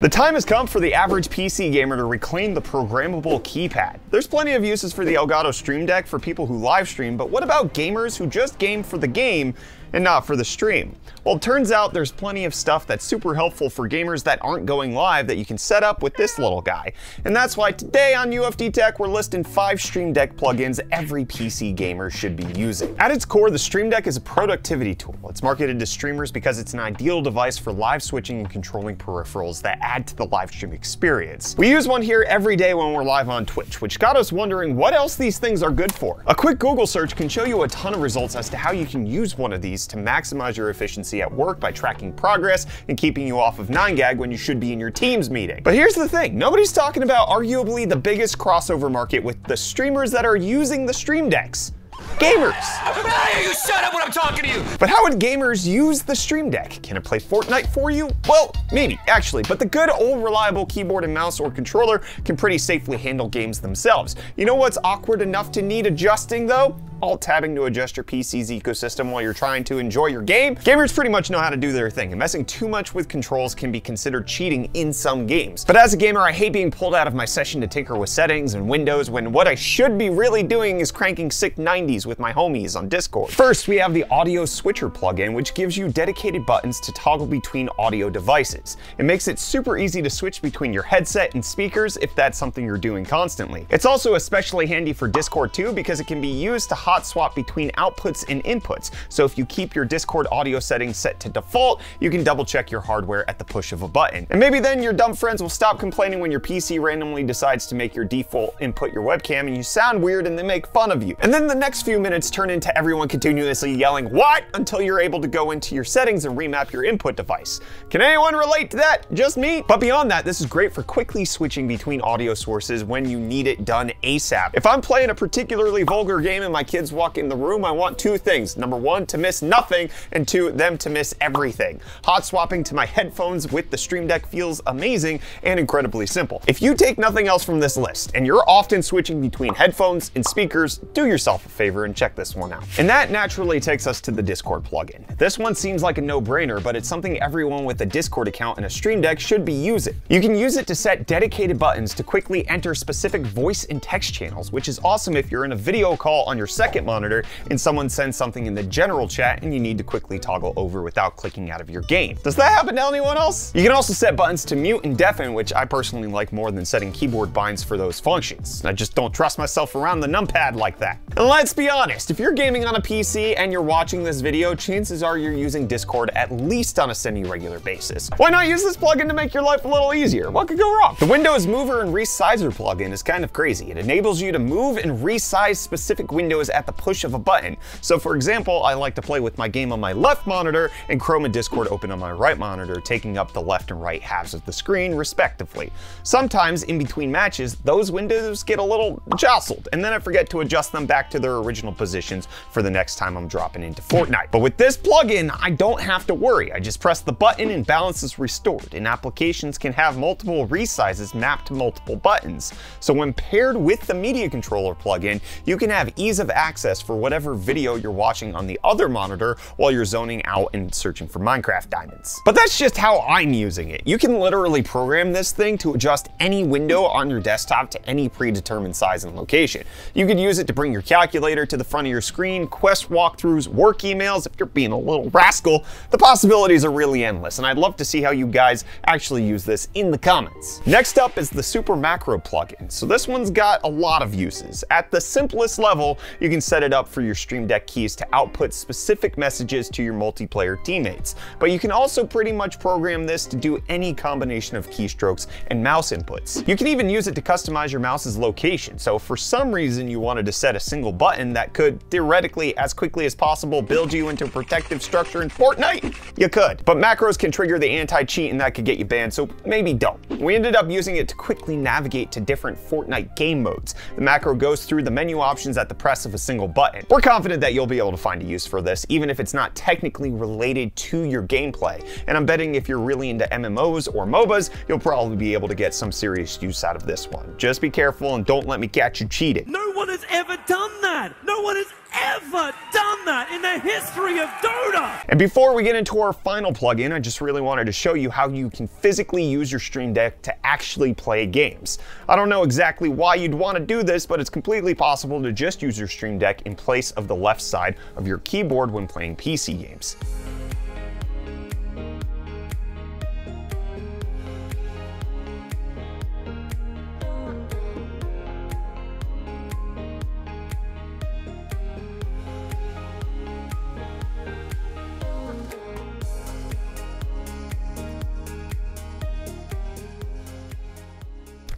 The time has come for the average PC gamer to reclaim the programmable keypad. There's plenty of uses for the Elgato Stream Deck for people who live stream, but what about gamers who just game for the game and not for the stream? Well, it turns out there's plenty of stuff that's super helpful for gamers that aren't going live that you can set up with this little guy. And that's why today on UFD Tech, we're listing five Stream Deck plugins every PC gamer should be using. At its core, the Stream Deck is a productivity tool. It's marketed to streamers because it's an ideal device for live switching and controlling peripherals that add to the live stream experience. We use one here every day when we're live on Twitch, which got us wondering what else these things are good for. A quick Google search can show you a ton of results as to how you can use one of these to maximize your efficiency at work by tracking progress and keeping you off of 9gag when you should be in your Teams meeting. But here's the thing, nobody's talking about arguably the biggest crossover market with the streamers that are using the Stream Decks gamers. You shut up when I'm talking to you. But how would gamers use the Stream Deck? Can it play Fortnite for you? Well, maybe, actually, but the good old reliable keyboard and mouse or controller can pretty safely handle games themselves. You know what's awkward enough to need adjusting though? Alt-tabbing to adjust your PC's ecosystem while you're trying to enjoy your game. Gamers pretty much know how to do their thing, and messing too much with controls can be considered cheating in some games. But as a gamer, I hate being pulled out of my session to tinker with settings and windows when what I should be really doing is cranking sick 90s with my homies on Discord. First, we have the Audio Switcher plugin, which gives you dedicated buttons to toggle between audio devices. It makes it super easy to switch between your headset and speakers if that's something you're doing constantly. It's also especially handy for Discord too because it can be used to hot swap between outputs and inputs. So if you keep your Discord audio settings set to default, you can double check your hardware at the push of a button. And maybe then your dumb friends will stop complaining when your PC randomly decides to make your default input your webcam and you sound weird and they make fun of you. And then the next few minutes turn into everyone continuously yelling, what? Until you're able to go into your settings and remap your input device. Can anyone relate to that? Just me? But beyond that, this is great for quickly switching between audio sources when you need it done ASAP. If I'm playing a particularly vulgar game and my kids kids walk in the room, I want two things. Number one, to miss nothing, and two, them to miss everything. Hot swapping to my headphones with the Stream Deck feels amazing and incredibly simple. If you take nothing else from this list, and you're often switching between headphones and speakers, do yourself a favor and check this one out. And that naturally takes us to the Discord plugin. This one seems like a no-brainer, but it's something everyone with a Discord account and a Stream Deck should be using. You can use it to set dedicated buttons to quickly enter specific voice and text channels, which is awesome if you're in a video call on your second second monitor and someone sends something in the general chat and you need to quickly toggle over without clicking out of your game. Does that happen to anyone else? You can also set buttons to mute and deafen, which I personally like more than setting keyboard binds for those functions. I just don't trust myself around the numpad like that. And let's be honest, if you're gaming on a PC and you're watching this video, chances are you're using Discord at least on a semi-regular basis. Why not use this plugin to make your life a little easier? What could go wrong? The Windows Mover and Resizer plugin is kind of crazy. It enables you to move and resize specific windows at the push of a button. So for example, I like to play with my game on my left monitor and Chrome and Discord open on my right monitor, taking up the left and right halves of the screen respectively. Sometimes in between matches, those windows get a little jostled, and then I forget to adjust them back to their original positions for the next time I'm dropping into Fortnite. But with this plugin, I don't have to worry. I just press the button and balance is restored, and applications can have multiple resizes mapped to multiple buttons. So when paired with the Media Controller plugin, you can have ease of access for whatever video you're watching on the other monitor while you're zoning out and searching for Minecraft diamonds. But that's just how I'm using it. You can literally program this thing to adjust any window on your desktop to any predetermined size and location. You could use it to bring your calculator to the front of your screen, quest walkthroughs, work emails, if you're being a little rascal. The possibilities are really endless, and I'd love to see how you guys actually use this in the comments. Next up is the Super Macro plugin. So this one's got a lot of uses. At the simplest level, you can set it up for your Stream Deck keys to output specific messages to your multiplayer teammates. But you can also pretty much program this to do any combination of keystrokes and mouse inputs. You can even use it to customize your mouse's location. So if for some reason you wanted to set a single button that could theoretically, as quickly as possible, build you into a protective structure in Fortnite, you could. But macros can trigger the anti-cheat and that could get you banned, so maybe don't. We ended up using it to quickly navigate to different Fortnite game modes. The macro goes through the menu options at the press of a single button. We're confident that you'll be able to find a use for this, even if it's not technically related to your gameplay. And I'm betting if you're really into MMOs or MOBAs, you'll probably be able to get some serious use out of this one. Just be careful and don't let me catch you cheating. No one has ever done that. No one has ever done that in the history of Dota! And before we get into our final plugin, I just really wanted to show you how you can physically use your Stream Deck to actually play games. I don't know exactly why you'd want to do this, but it's completely possible to just use your Stream Deck in place of the left side of your keyboard when playing PC games.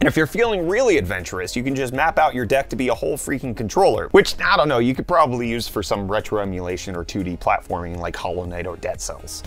And if you're feeling really adventurous, you can just map out your deck to be a whole freaking controller, which, I don't know, you could probably use for some retro emulation or 2D platforming like Hollow Knight or Dead Cells.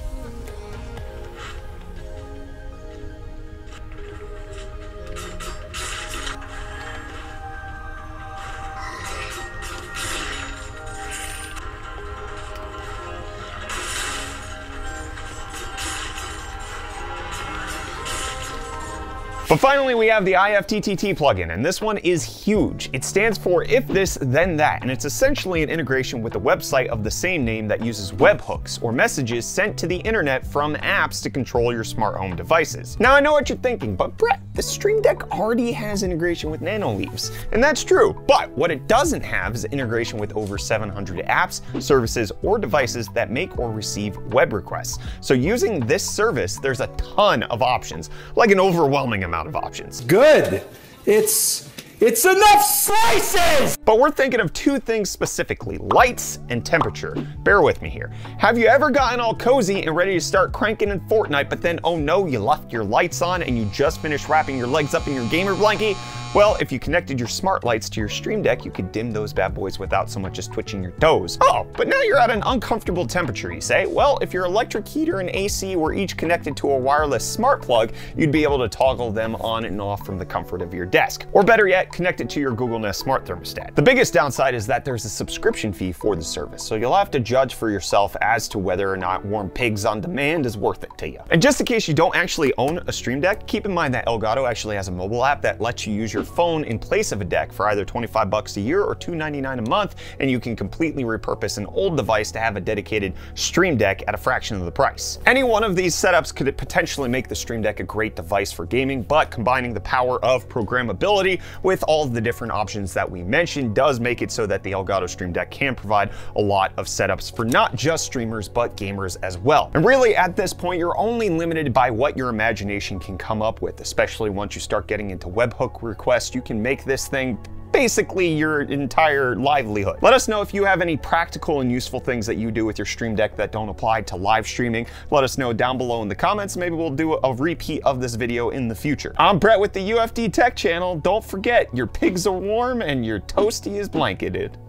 But finally, we have the IFTTT plugin, and this one is huge. It stands for If This Then That, and it's essentially an integration with a website of the same name that uses webhooks, or messages sent to the internet from apps to control your smart home devices. Now, I know what you're thinking, but Brett, the Stream Deck already has integration with Nanoleaves, and that's true, but what it doesn't have is integration with over 700 apps, services, or devices that make or receive web requests. So using this service, there's a ton of options, like an overwhelming amount of options. Good. It's it's enough slices! But we're thinking of two things specifically, lights and temperature. Bear with me here. Have you ever gotten all cozy and ready to start cranking in Fortnite, but then, oh no, you left your lights on and you just finished wrapping your legs up in your gamer blankie? Well, if you connected your smart lights to your Stream Deck, you could dim those bad boys without so much as twitching your toes. Oh, but now you're at an uncomfortable temperature, you say? Well, if your electric heater and AC were each connected to a wireless smart plug, you'd be able to toggle them on and off from the comfort of your desk. Or better yet, connect it to your Google Nest smart thermostat. The biggest downside is that there's a subscription fee for the service, so you'll have to judge for yourself as to whether or not Warm Pigs on Demand is worth it to you. And just in case you don't actually own a Stream Deck, keep in mind that Elgato actually has a mobile app that lets you use your your phone in place of a deck for either 25 bucks a year or 2.99 a month, and you can completely repurpose an old device to have a dedicated Stream Deck at a fraction of the price. Any one of these setups could potentially make the Stream Deck a great device for gaming, but combining the power of programmability with all the different options that we mentioned does make it so that the Elgato Stream Deck can provide a lot of setups for not just streamers, but gamers as well. And really, at this point, you're only limited by what your imagination can come up with, especially once you start getting into webhook requests you can make this thing basically your entire livelihood. Let us know if you have any practical and useful things that you do with your Stream Deck that don't apply to live streaming. Let us know down below in the comments. Maybe we'll do a repeat of this video in the future. I'm Brett with the UFD Tech channel. Don't forget, your pigs are warm and your toasty is blanketed.